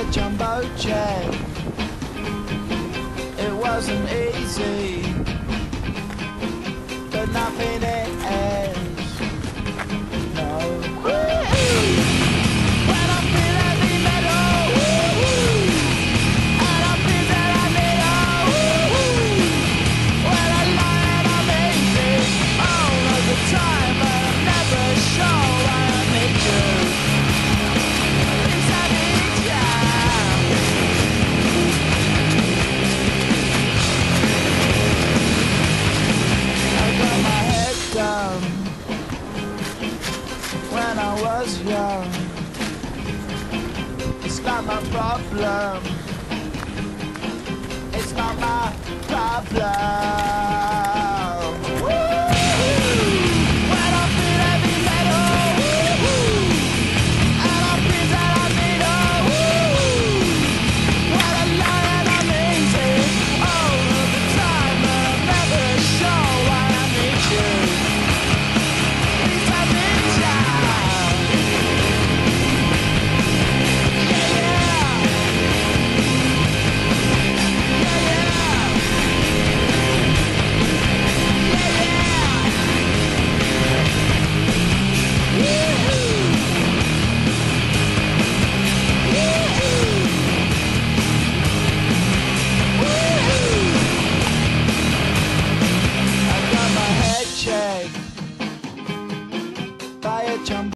a jumbo jet. It wasn't easy, but nothing is. was young. It's not my problem. It's not my problem. echan